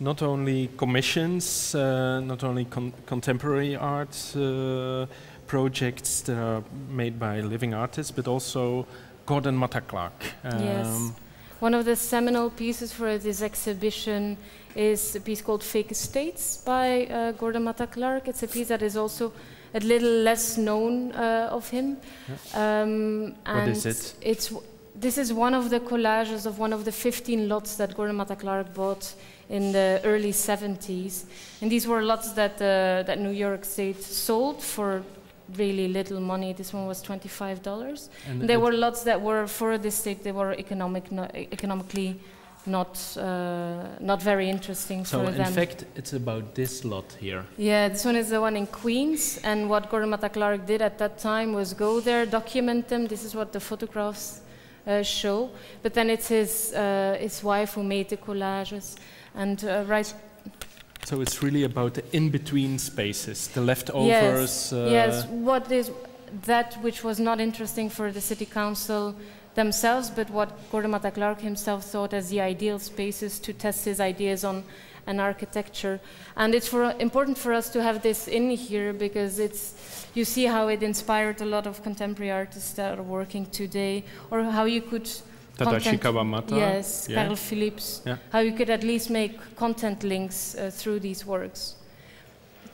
not only commissions, uh, not only con contemporary art uh, projects that are made by living artists, but also Gordon Matta Clark. Um, yes. One of the seminal pieces for this exhibition is a piece called Fake Estates by uh, Gordon Matta Clark. It's a piece that is also a little less known uh, of him. Yeah. Um, what is it? It's this is one of the collages of one of the 15 lots that Gordon Matta Clark bought in the early 70s. And these were lots that, uh, that New York State sold for really little money. This one was $25. And, and there were lots that were, for the state, they were economic, no, economically not uh, not very interesting so for them. So in fact, it's about this lot here. Yeah, this one is the one in Queens, and what Gordon Matta Clark did at that time was go there, document them. This is what the photographs show. But then it's his uh, his wife who made the collages, and uh, right. So it's really about the in-between spaces, the leftovers. Yes, uh, yes. What is that which was not interesting for the city council themselves, but what Gordon Clark himself thought as the ideal spaces to test his ideas on anarchitecture. And it's for, important for us to have this in here because it's, you see how it inspired a lot of contemporary artists that are working today, or how you could Tadashi Kawamata. Yes, yeah. Carl Phillips. Yeah. How you could at least make content links uh, through these works.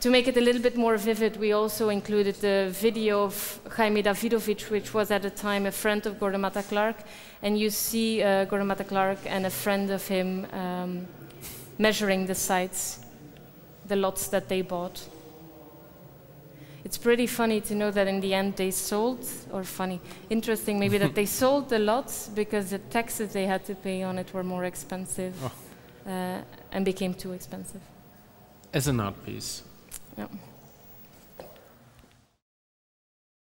To make it a little bit more vivid, we also included the video of Jaime Davidovich, which was at the time a friend of Gordon Matta Clark. And you see uh, Gordon Matta Clark and a friend of him um, measuring the sites, the lots that they bought. It's pretty funny to know that in the end they sold, or funny, interesting maybe that they sold the lots because the taxes they had to pay on it were more expensive oh. uh, and became too expensive. As an art piece. Yeah.